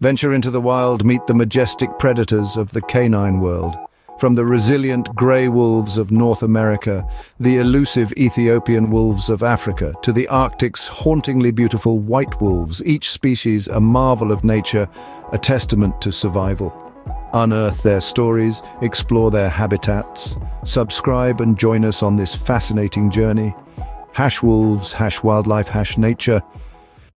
Venture into the wild, meet the majestic predators of the canine world. From the resilient grey wolves of North America, the elusive Ethiopian wolves of Africa, to the Arctic's hauntingly beautiful white wolves, each species a marvel of nature, a testament to survival. Unearth their stories, explore their habitats, subscribe and join us on this fascinating journey. Hash wolves, hash wildlife, hash nature.